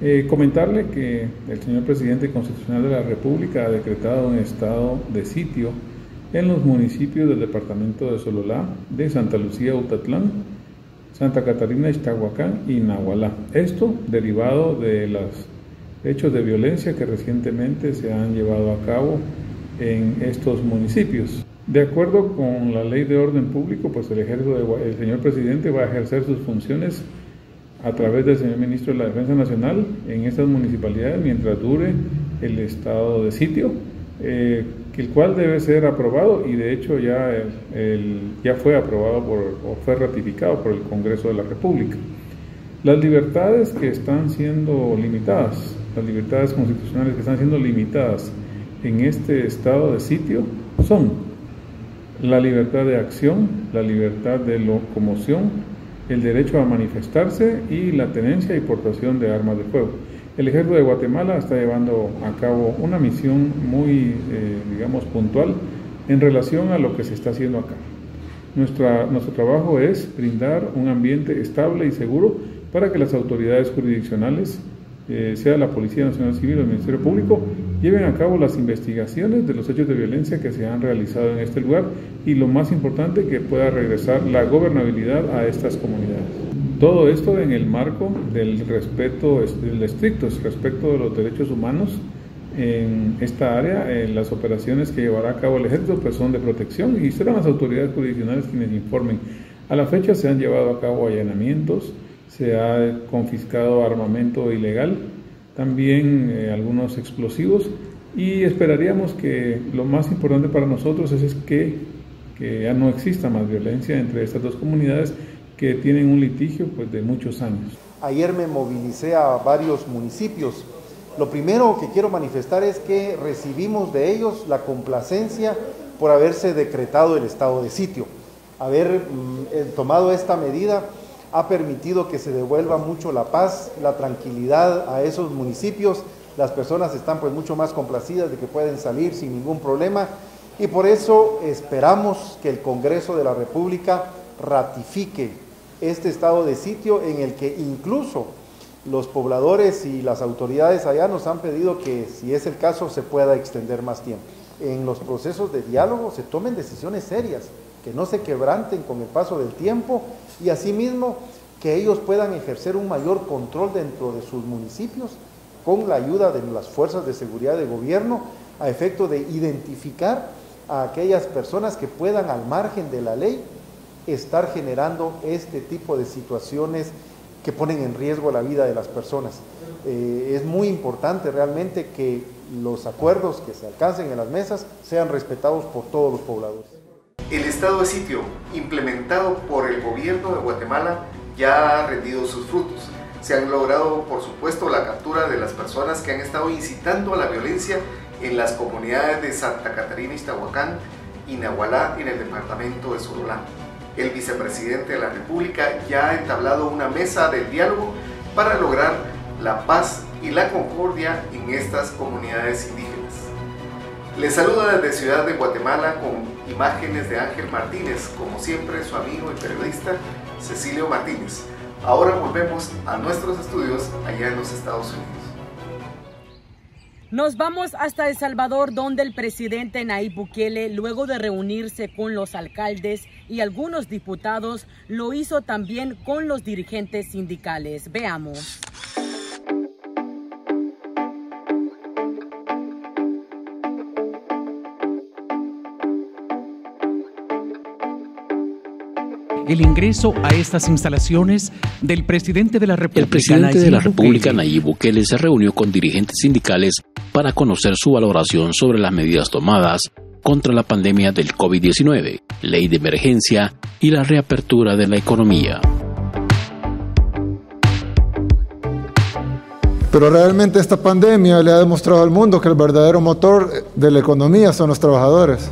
Eh, comentarle que el señor presidente constitucional de la República ha decretado un estado de sitio en los municipios del departamento de Sololá, de Santa Lucía, Utatlán, Santa Catarina, Iztahuacán y Nahualá. Esto derivado de los hechos de violencia que recientemente se han llevado a cabo en estos municipios. De acuerdo con la ley de orden público, pues el ejército el señor presidente va a ejercer sus funciones a través del señor ministro de la Defensa Nacional en estas municipalidades mientras dure el estado de sitio, eh, el cual debe ser aprobado y de hecho ya, fue aprobado o fue ratificado por el Congreso de la República. Las libertades que están siendo limitadas, las libertades constitucionales que están siendo limitadas en este estado de sitio son la libertad de acción, la libertad de locomoción, el derecho a manifestarse y la tenencia y portación de armas de fuego. El ejército de Guatemala está llevando a cabo una misión muy, eh, digamos, puntual en relación a lo que se está haciendo acá. Nuestra, nuestro trabajo es brindar un ambiente estable y seguro para que las autoridades jurisdiccionales, eh, sea la Policía Nacional Civil o el Ministerio Público, lleven a cabo las investigaciones de los hechos de violencia que se han realizado en este lugar y lo más importante que pueda regresar la gobernabilidad a estas comunidades. Todo esto en el marco del respeto, del estricto respeto de los derechos humanos en esta área. Eh, las operaciones que llevará a cabo el ejército pues son de protección y serán las autoridades jurisdiccionales quienes informen. A la fecha se han llevado a cabo allanamientos, se ha confiscado armamento ilegal, también eh, algunos explosivos y esperaríamos que lo más importante para nosotros es, que, que, ya no exista más violencia entre estas dos comunidades que tienen un litigio pues, de muchos años. Ayer me movilicé a varios municipios lo primero que quiero manifestar es que recibimos de ellos la complacencia por haberse decretado el estado de sitio. Haber mm, eh, tomado esta medida ha permitido que se devuelva mucho la paz, la tranquilidad a esos municipios. Las personas están pues mucho más complacidas de que pueden salir sin ningún problema y por eso esperamos que el Congreso de la República ratifique este estado de sitio en el que incluso los pobladores y las autoridades allá nos han pedido que, si es el caso, se pueda extender más tiempo. En los procesos de diálogo se tomen decisiones serias, que no se quebranten con el paso del tiempo y asimismo que ellos puedan ejercer un mayor control dentro de sus municipios con la ayuda de las fuerzas de seguridad de gobierno a efecto de identificar a aquellas personas que puedan al margen de la ley estar generando este tipo de situaciones que ponen en riesgo la vida de las personas. Eh, es muy importante realmente que los acuerdos que se alcancen en las mesas sean respetados por todos los pobladores. El estado de sitio implementado por el gobierno de Guatemala ya ha rendido sus frutos. Se han logrado, por supuesto, la captura de las personas que han estado incitando a la violencia en las comunidades de Santa Catarina, Iztahuacán y Nahualá en el departamento de Sololá el vicepresidente de la República ya ha entablado una mesa de diálogo para lograr la paz y la concordia en estas comunidades indígenas. Les saluda desde Ciudad de Guatemala con imágenes de Ángel Martínez, como siempre su amigo y periodista Cecilio Martínez. Ahora volvemos a nuestros estudios allá en los Estados Unidos. Nos vamos hasta El Salvador, donde el presidente Nayib Bukele, luego de reunirse con los alcaldes y algunos diputados, lo hizo también con los dirigentes sindicales. Veamos. El ingreso a estas instalaciones del presidente de la República. El presidente de la República, Nayib Bukele, se reunió con dirigentes sindicales para conocer su valoración sobre las medidas tomadas contra la pandemia del COVID-19, ley de emergencia y la reapertura de la economía. Pero realmente esta pandemia le ha demostrado al mundo que el verdadero motor de la economía son los trabajadores.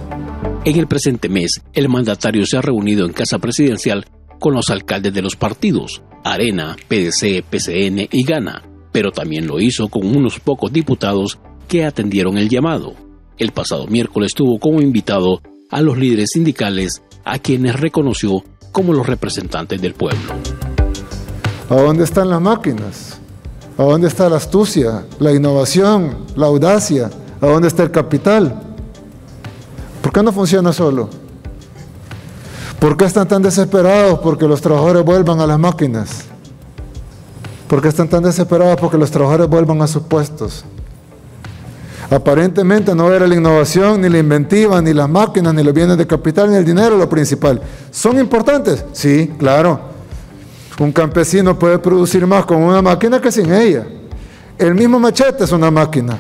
En el presente mes, el mandatario se ha reunido en Casa Presidencial con los alcaldes de los partidos, Arena, PDC, PCN y Gana, pero también lo hizo con unos pocos diputados que atendieron el llamado. El pasado miércoles tuvo como invitado a los líderes sindicales a quienes reconoció como los representantes del pueblo. ¿A dónde están las máquinas? ¿A dónde está la astucia, la innovación, la audacia? ¿A dónde está el capital? ¿Por qué no funciona solo? ¿Por qué están tan desesperados porque los trabajadores vuelvan a las máquinas? ¿Por qué están tan desesperados porque los trabajadores vuelvan a sus puestos? Aparentemente no era la innovación, ni la inventiva, ni las máquinas, ni los bienes de capital, ni el dinero lo principal. ¿Son importantes? Sí, claro. Un campesino puede producir más con una máquina que sin ella. El mismo machete es una máquina,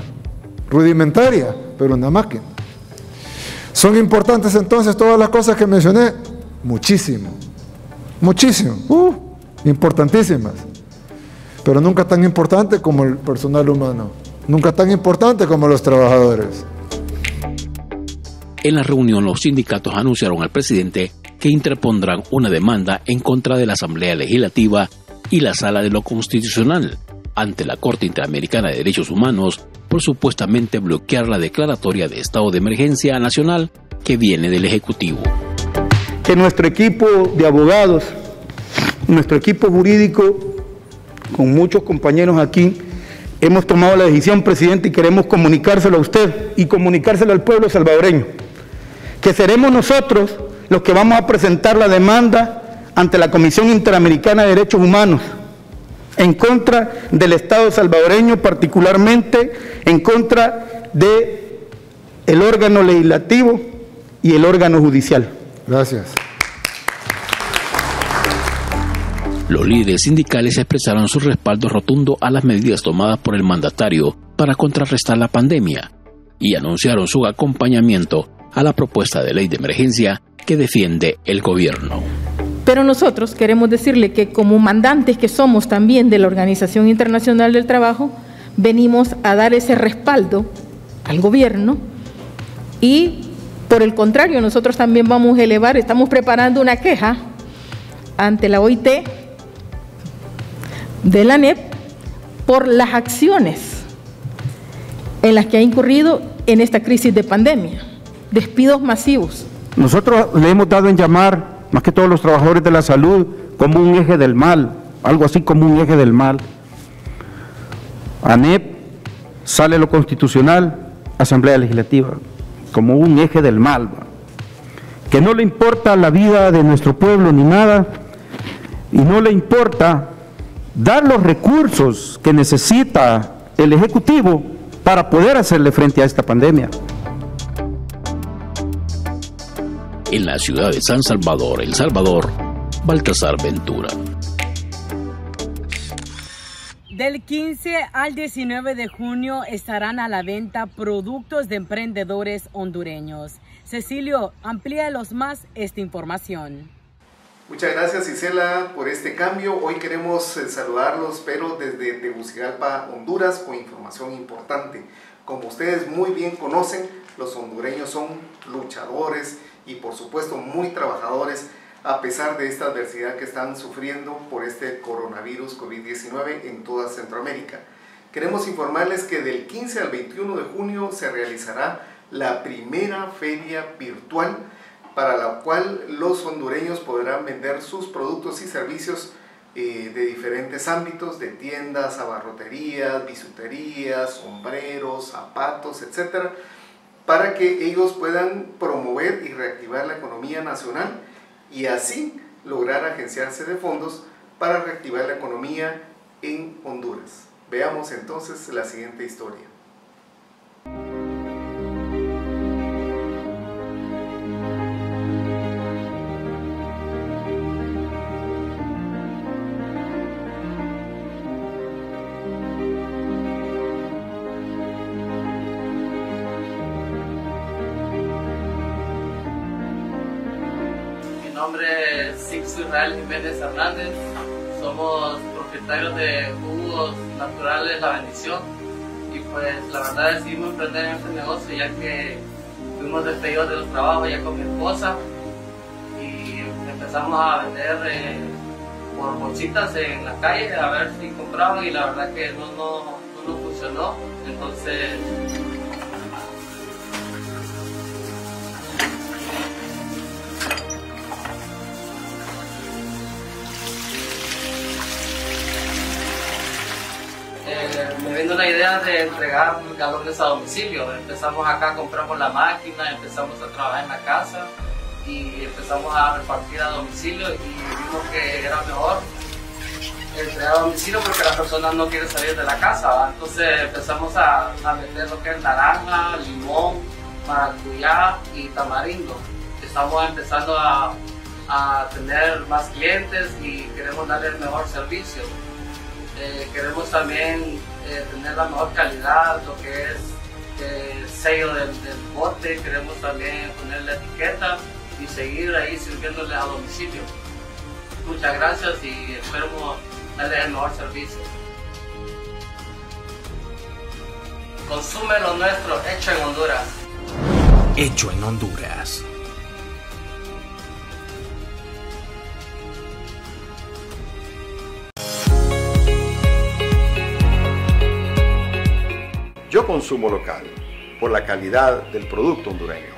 rudimentaria, pero una máquina. ¿Son importantes entonces todas las cosas que mencioné? Muchísimo, muchísimo, uh, importantísimas, pero nunca tan importante como el personal humano. Nunca tan importante como los trabajadores. En la reunión, los sindicatos anunciaron al presidente que interpondrán una demanda en contra de la Asamblea Legislativa y la Sala de lo Constitucional ante la Corte Interamericana de Derechos Humanos por supuestamente bloquear la declaratoria de estado de emergencia nacional que viene del Ejecutivo. Que nuestro equipo de abogados, nuestro equipo jurídico, con muchos compañeros aquí, Hemos tomado la decisión, presidente, y queremos comunicárselo a usted y comunicárselo al pueblo salvadoreño, que seremos nosotros los que vamos a presentar la demanda ante la Comisión Interamericana de Derechos Humanos en contra del Estado salvadoreño, particularmente en contra de el órgano legislativo y el órgano judicial. Gracias. Los líderes sindicales expresaron su respaldo rotundo a las medidas tomadas por el mandatario para contrarrestar la pandemia y anunciaron su acompañamiento a la propuesta de ley de emergencia que defiende el gobierno. Pero nosotros queremos decirle que como mandantes que somos también de la Organización Internacional del Trabajo, venimos a dar ese respaldo al gobierno y por el contrario, nosotros también vamos a elevar, estamos preparando una queja ante la OIT de la NEP por las acciones en las que ha incurrido en esta crisis de pandemia, despidos masivos. Nosotros le hemos dado en llamar, más que todos los trabajadores de la salud, como un eje del mal, algo así como un eje del mal. ANEP sale lo constitucional, Asamblea Legislativa, como un eje del mal, que no le importa la vida de nuestro pueblo ni nada, y no le importa dar los recursos que necesita el Ejecutivo para poder hacerle frente a esta pandemia. En la ciudad de San Salvador, El Salvador, Baltasar Ventura. Del 15 al 19 de junio estarán a la venta productos de emprendedores hondureños. Cecilio, amplíalos más esta información. Muchas gracias Isela por este cambio. Hoy queremos eh, saludarlos, pero desde Tegucigalpa, Honduras, con información importante. Como ustedes muy bien conocen, los hondureños son luchadores y por supuesto muy trabajadores a pesar de esta adversidad que están sufriendo por este coronavirus COVID-19 en toda Centroamérica. Queremos informarles que del 15 al 21 de junio se realizará la primera feria virtual para la cual los hondureños podrán vender sus productos y servicios eh, de diferentes ámbitos, de tiendas, abarroterías, bisuterías, sombreros, zapatos, etc., para que ellos puedan promover y reactivar la economía nacional y así lograr agenciarse de fondos para reactivar la economía en Honduras. Veamos entonces la siguiente historia. Israel Jiménez Hernández. Somos propietarios de jugos naturales La Bendición. Y pues la verdad decidimos emprender en este negocio ya que fuimos despedidos de los trabajos ya con mi esposa. Y empezamos a vender eh, por bolsitas en la calle a ver si compraban y la verdad que no, no, no funcionó. Entonces vino la idea de entregar galones a domicilio. Empezamos acá, compramos la máquina, empezamos a trabajar en la casa y empezamos a repartir a domicilio y vimos que era mejor entregar a domicilio porque las personas no quieren salir de la casa. Entonces empezamos a, a meter lo que es naranja, limón, maracuyá y tamarindo. Estamos empezando a, a tener más clientes y queremos darle el mejor servicio. Eh, queremos también eh, tener la mejor calidad, lo que es el sello del, bote, queremos también poner la etiqueta y seguir ahí sirviéndole a domicilio. Muchas gracias y esperemos darle el mejor servicio. Consume lo nuestro, hecho en Honduras. Hecho en Honduras. Consumo local por la calidad del producto hondureño,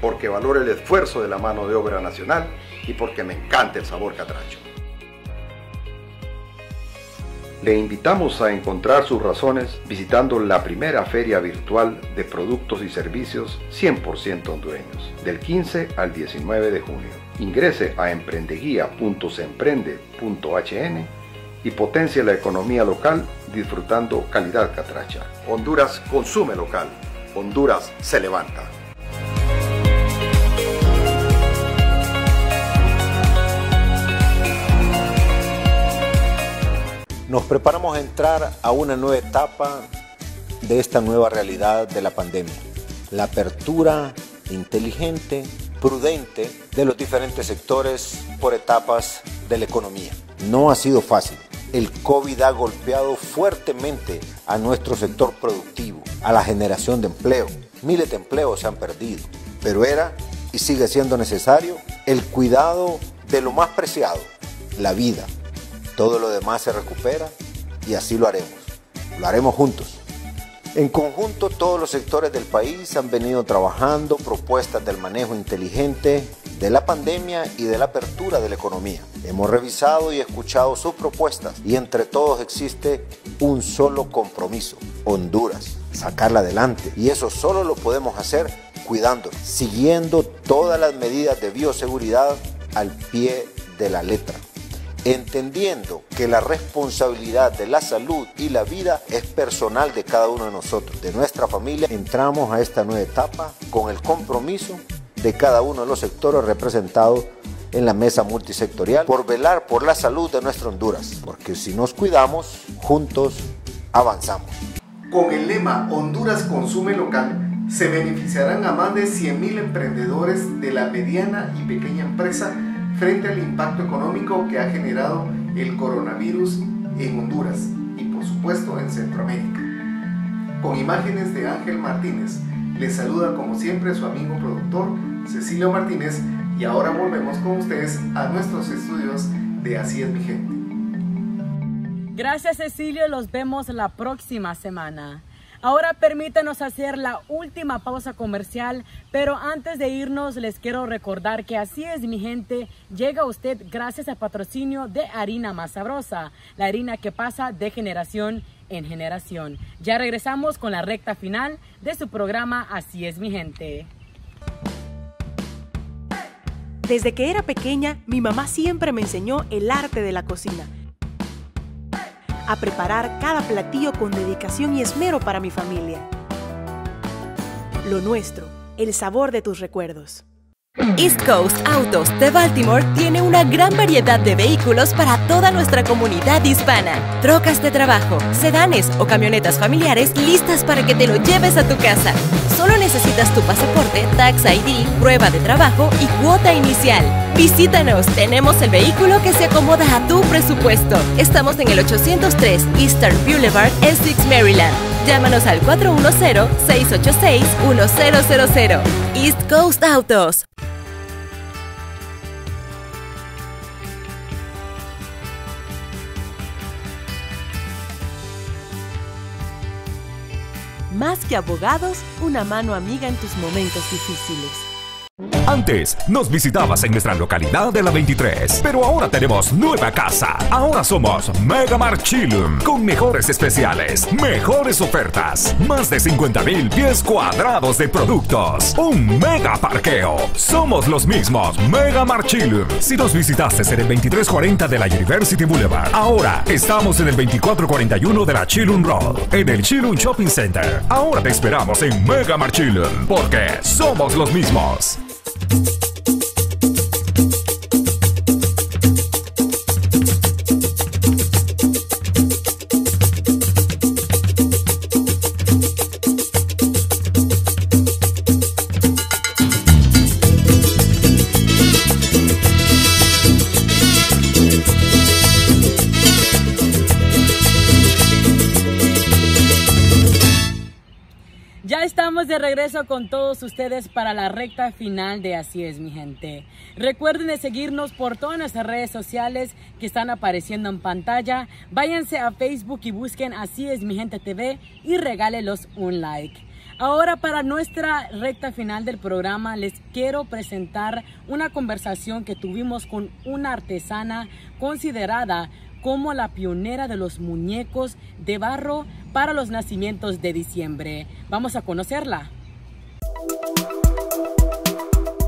porque valoro el esfuerzo de la mano de obra nacional y porque me encanta el sabor catracho. Le invitamos a encontrar sus razones visitando la primera feria virtual de productos y servicios 100% hondureños, del 15 al 19 de junio. Ingrese a emprendeguía.semprende.hn y potencie la economía local disfrutando calidad catracha. Honduras consume local. Honduras se levanta. Nos preparamos a entrar a una nueva etapa de esta nueva realidad de la pandemia. La apertura inteligente, prudente de los diferentes sectores por etapas de la economía. No ha sido fácil. El COVID ha golpeado fuertemente a nuestro sector productivo, a la generación de empleo. Miles de empleos se han perdido, pero era y sigue siendo necesario el cuidado de lo más preciado, la vida. Todo lo demás se recupera y así lo haremos. Lo haremos juntos. En conjunto, todos los sectores del país han venido trabajando propuestas del manejo inteligente de la pandemia y de la apertura de la economía. Hemos revisado y escuchado sus propuestas y entre todos existe un solo compromiso, Honduras, sacarla adelante. Y eso solo lo podemos hacer cuidándonos, siguiendo todas las medidas de bioseguridad al pie de la letra entendiendo que la responsabilidad de la salud y la vida es personal de cada uno de nosotros, de nuestra familia. Entramos a esta nueva etapa con el compromiso de cada uno de los sectores representados en la mesa multisectorial por velar por la salud de nuestra Honduras, porque si nos cuidamos, juntos avanzamos. Con el lema Honduras consume local, se beneficiarán a más de 100.000 emprendedores de la mediana y pequeña empresa frente al impacto económico que ha generado el coronavirus en Honduras y por supuesto en Centroamérica. Con imágenes de Ángel Martínez, les saluda como siempre su amigo productor Cecilio Martínez y ahora volvemos con ustedes a nuestros estudios de Así es mi gente. Gracias Cecilio, los vemos la próxima semana. Ahora permítanos hacer la última pausa comercial, pero antes de irnos les quiero recordar que así es mi gente, llega a usted gracias al patrocinio de Harina Más Sabrosa, la harina que pasa de generación en generación. Ya regresamos con la recta final de su programa Así es mi gente. Desde que era pequeña, mi mamá siempre me enseñó el arte de la cocina a preparar cada platillo con dedicación y esmero para mi familia. Lo nuestro, el sabor de tus recuerdos. East Coast Autos de Baltimore tiene una gran variedad de vehículos para toda nuestra comunidad hispana. Trocas de trabajo, sedanes o camionetas familiares listas para que te lo lleves a tu casa. Solo necesitas tu pasaporte, Tax ID, prueba de trabajo y cuota inicial. Visítanos, tenemos el vehículo que se acomoda a tu presupuesto. Estamos en el 803 Eastern Boulevard, Essex, Maryland. Llámanos al 410-686-1000. East Coast Autos. Más que abogados, una mano amiga en tus momentos difíciles. Antes nos visitabas en nuestra localidad de la 23, pero ahora tenemos nueva casa. Ahora somos Mega Marchilum, con mejores especiales, mejores ofertas, más de 50 mil pies cuadrados de productos, un mega parqueo. Somos los mismos Mega Marchilum. Si nos visitaste en el 2340 de la University Boulevard, ahora estamos en el 2441 de la Chilun Road, en el Chilun Shopping Center. Ahora te esperamos en Mega Marchilum, porque somos los mismos. Ya de regreso con todos ustedes para la recta final de Así es mi gente. Recuerden de seguirnos por todas nuestras redes sociales que están apareciendo en pantalla. Váyanse a Facebook y busquen Así es mi gente TV y regálelos un like. Ahora para nuestra recta final del programa les quiero presentar una conversación que tuvimos con una artesana considerada como la pionera de los muñecos de barro para los nacimientos de diciembre. Vamos a conocerla.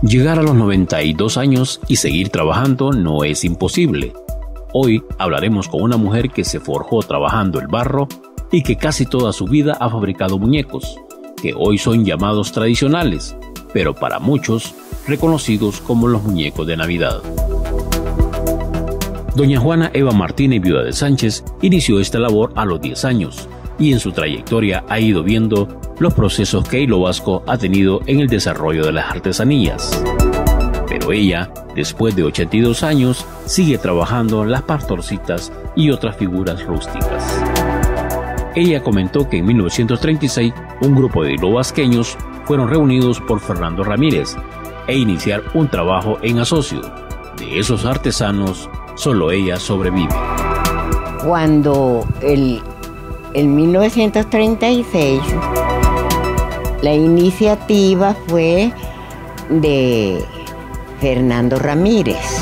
Llegar a los 92 años y seguir trabajando no es imposible. Hoy hablaremos con una mujer que se forjó trabajando el barro y que casi toda su vida ha fabricado muñecos. que hoy son llamados tradicionales, pero para muchos reconocidos como los muñecos de Navidad. Doña Juana Eva Martínez, viuda de Sánchez, inició esta labor a los 10 años y en su trayectoria ha ido viendo los procesos que Hilo Vasco ha tenido en el desarrollo de las artesanías. Pero ella, después de 82 años, sigue trabajando las pastorcitas y otras figuras rústicas. Ella comentó que en 1936 un grupo de vasqueños fueron reunidos por Fernando Ramírez e iniciar un trabajo en asocio. De esos artesanos, solo ella sobrevive. Cuando el, en 1936 la iniciativa fue de Fernando Ramírez.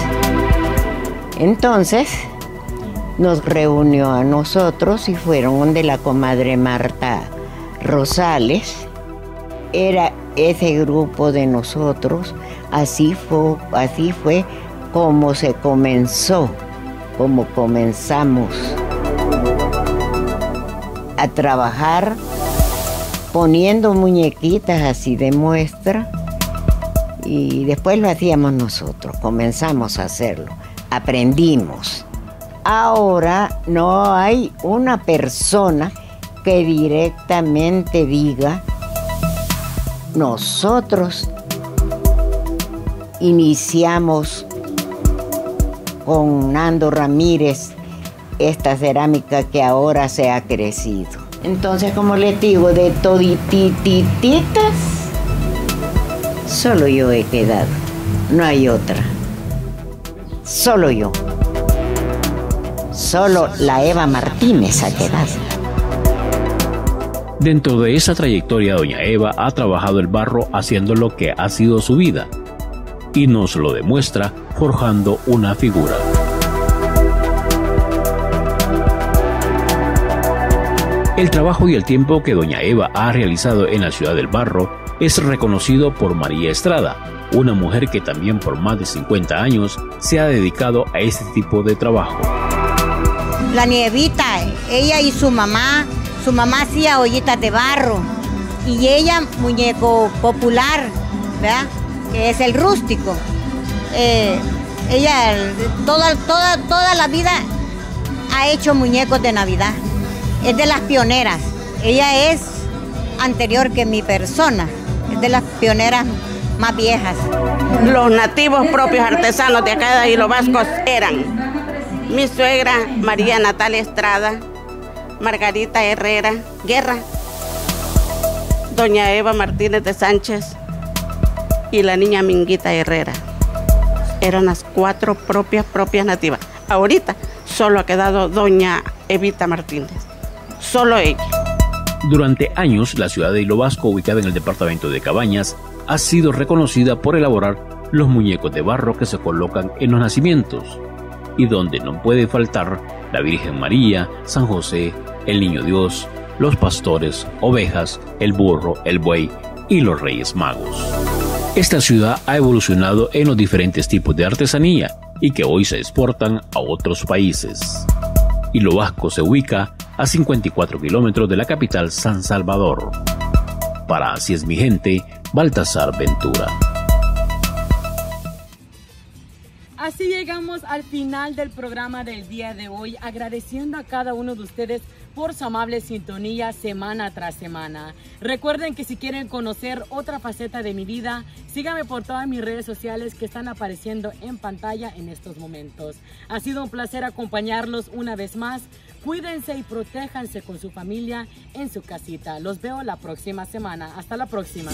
Entonces nos reunió a nosotros y fueron donde la comadre Marta Rosales. Era ese grupo de nosotros, así fue, así fue como se comenzó, como comenzamos a trabajar poniendo muñequitas así de muestra y después lo hacíamos nosotros, comenzamos a hacerlo, aprendimos. Ahora no hay una persona que directamente diga, nosotros iniciamos con Nando Ramírez esta cerámica que ahora se ha crecido. Entonces, como les digo, de toditititas, solo yo he quedado, no hay otra. Solo yo. Solo la Eva Martínez ha quedado. Dentro de esa trayectoria, doña Eva ha trabajado el barro haciendo lo que ha sido su vida y nos lo demuestra forjando una figura. El trabajo y el tiempo que doña Eva ha realizado en la ciudad del barro es reconocido por María Estrada, una mujer que también por más de 50 años se ha dedicado a este tipo de trabajo. La nievita, ella y su mamá su mamá hacía ollitas de barro y ella muñeco popular, ¿verdad? Que es el rústico. Eh, ella toda, toda, toda la vida ha hecho muñecos de Navidad. Es de las pioneras. Ella es anterior que mi persona. Es de las pioneras más viejas. Los nativos propios artesanos de acá de Hilo Vascos eran mi suegra María Natalia Estrada, Margarita Herrera Guerra, doña Eva Martínez de Sánchez y la niña Minguita Herrera. Eran las cuatro propias, propias nativas. Ahorita solo ha quedado doña Evita Martínez. Solo ella. Durante años, la ciudad de Hilo Vasco, ubicada en el departamento de Cabañas, ha sido reconocida por elaborar los muñecos de barro que se colocan en los nacimientos y donde no puede faltar la Virgen María, San José, el Niño Dios, los pastores, ovejas, el burro, el buey y los Reyes Magos. Esta ciudad ha evolucionado en los diferentes tipos de artesanía y que hoy se exportan a otros países. Y lo Vasco se ubica a 54 kilómetros de la capital San Salvador. Para Así es mi gente, Baltasar Ventura. Llegamos al final del programa del día de hoy, agradeciendo a cada uno de ustedes por su amable sintonía semana tras semana. Recuerden que si quieren conocer otra faceta de mi vida, síganme por todas mis redes sociales que están apareciendo en pantalla en estos momentos. Ha sido un placer acompañarlos una vez más. Cuídense y protéjanse con su familia en su casita. Los veo la próxima semana. Hasta la próxima.